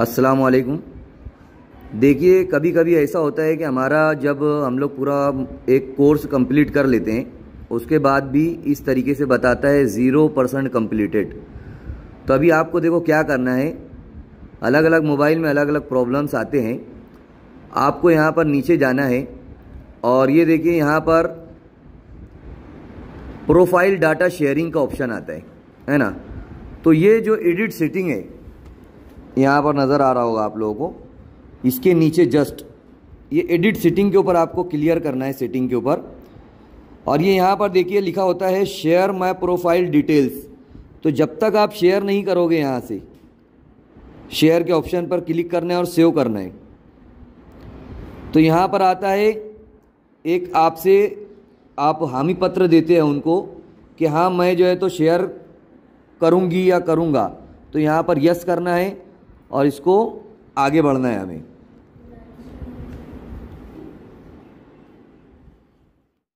अस्सलाम वालेकुम देखिए कभी कभी ऐसा होता है कि हमारा जब हम लोग पूरा एक कोर्स कंप्लीट कर लेते हैं, उसके बाद भी इस तरीके से बताता है ज़ीरो परसेंट कम्प्लीटेड तो अभी आपको देखो क्या करना है। अलग अलग मोबाइल में अलग अलग प्रॉब्लम्स आते हैं। आपको यहाँ पर नीचे जाना है और ये देखिए, यहाँ पर प्रोफ़ाइल डाटा शेयरिंग का ऑप्शन आता है है ना? तो ये जो एडिट सेटिंग है यहाँ पर नज़र आ रहा होगा आप लोगों को। इसके नीचे जस्ट ये एडिट सेटिंग के ऊपर आपको क्लियर करना है सेटिंग के ऊपर। और ये यहाँ पर देखिए लिखा होता है शेयर माई प्रोफ़ाइल डिटेल्स तो जब तक आप शेयर नहीं करोगे यहाँ से शेयर के ऑप्शन पर क्लिक करना है और सेव करना है। तो यहाँ पर आता है, एक आपसे आप हामी पत्र देते हैं उनको कि हाँ मैं जो है तो शेयर करूँगी या करूँगा। तो यहाँ पर यस करना है। और इसको आगे बढ़ना है हमें।